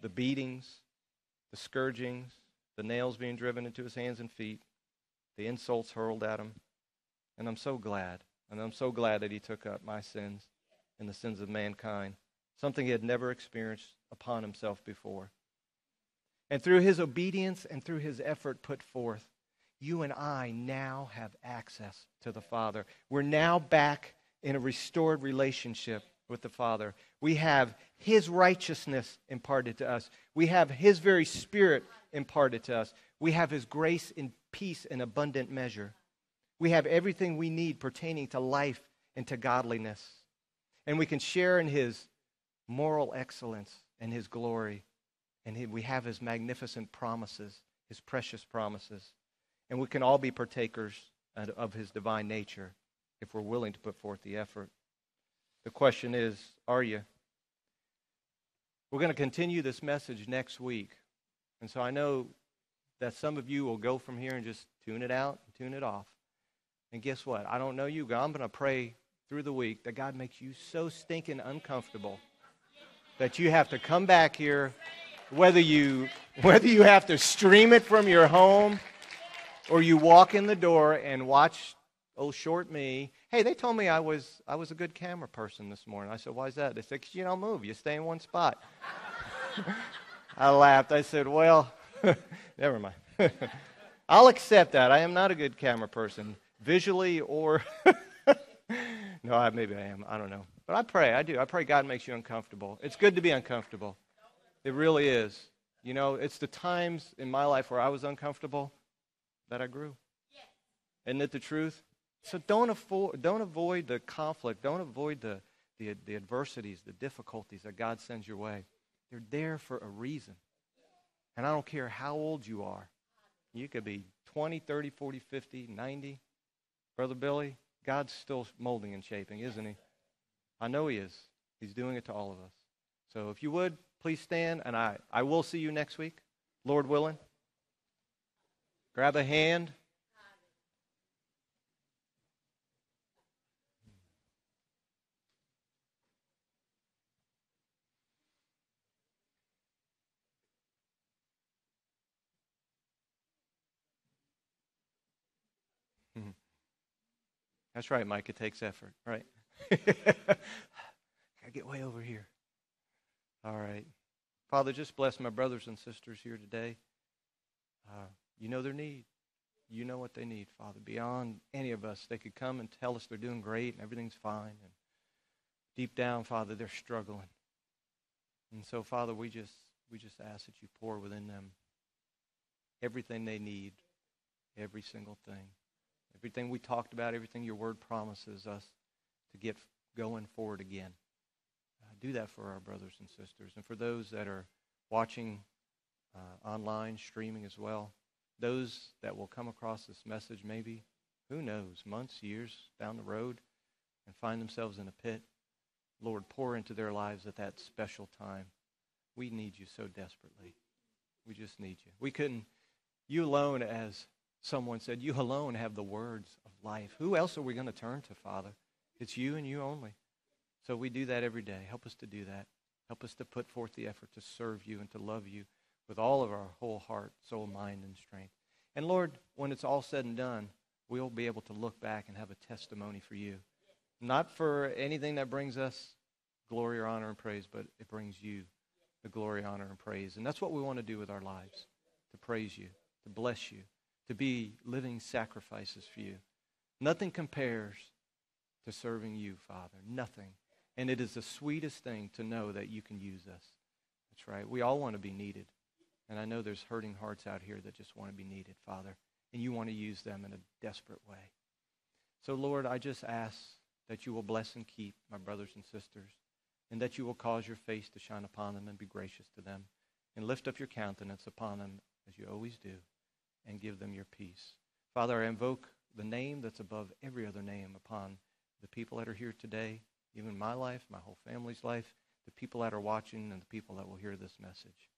the beatings, the scourgings, the nails being driven into his hands and feet, the insults hurled at him. And I'm so glad. And I'm so glad that he took up my sins and the sins of mankind something he had never experienced upon himself before. And through his obedience and through his effort put forth, you and I now have access to the Father. We're now back in a restored relationship with the Father. We have his righteousness imparted to us, we have his very spirit imparted to us, we have his grace and peace in abundant measure. We have everything we need pertaining to life and to godliness. And we can share in his moral excellence and his glory. And we have his magnificent promises, his precious promises. And we can all be partakers of his divine nature if we're willing to put forth the effort. The question is are you? We're going to continue this message next week. And so I know that some of you will go from here and just tune it out and tune it off. And guess what? I don't know you, but I'm going to pray through the week that God makes you so stinking uncomfortable that you have to come back here, whether you, whether you have to stream it from your home or you walk in the door and watch old short me. Hey, they told me I was, I was a good camera person this morning. I said, why is that? They said, you don't move. You stay in one spot. I laughed. I said, well, never mind. I'll accept that. I am not a good camera person, visually or. no, I, maybe I am. I don't know. But I pray. I do. I pray God makes you uncomfortable. It's good to be uncomfortable. It really is. You know, it's the times in my life where I was uncomfortable that I grew. Isn't it the truth? So don't, afford, don't avoid the conflict. Don't avoid the, the, the adversities, the difficulties that God sends your way. They're there for a reason. And I don't care how old you are. You could be 20, 30, 40, 50, 90. Brother Billy, God's still molding and shaping, isn't he? I know he is. He's doing it to all of us. So if you would, please stand, and I, I will see you next week, Lord willing. Grab a hand. That's right, Mike. It takes effort, right? Gotta get way over here. All right. Father, just bless my brothers and sisters here today. Uh, you know their need. You know what they need, Father. Beyond any of us, they could come and tell us they're doing great and everything's fine. And deep down, Father, they're struggling. And so, Father, we just we just ask that you pour within them everything they need, every single thing everything we talked about, everything your word promises us to get going forward again. Uh, do that for our brothers and sisters. And for those that are watching uh, online, streaming as well, those that will come across this message maybe, who knows, months, years down the road and find themselves in a pit, Lord, pour into their lives at that special time. We need you so desperately. We just need you. We couldn't, you alone as Someone said, You alone have the words of life. Who else are we going to turn to, Father? It's you and you only. So we do that every day. Help us to do that. Help us to put forth the effort to serve you and to love you with all of our whole heart, soul, mind, and strength. And Lord, when it's all said and done, we'll be able to look back and have a testimony for you. Not for anything that brings us glory or honor and praise, but it brings you the glory, honor, and praise. And that's what we want to do with our lives to praise you, to bless you, to be living sacrifices for you. Nothing compares to serving you, Father. Nothing. And it is the sweetest thing to know that you can use us. That's right. We all want to be needed. And I know there's hurting hearts out here that just want to be needed, Father. And you want to use them in a desperate way. So, Lord, I just ask that you will bless and keep my brothers and sisters, and that you will cause your face to shine upon them and be gracious to them, and lift up your countenance upon them as you always do and give them your peace. Father, I invoke the name that's above every other name upon the people that are here today, even my life, my whole family's life, the people that are watching, and the people that will hear this message.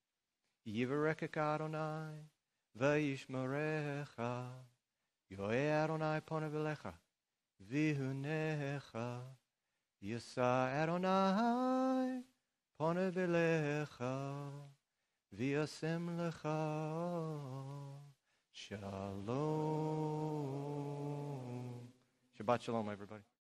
Shalom. Shabbat shalom, everybody.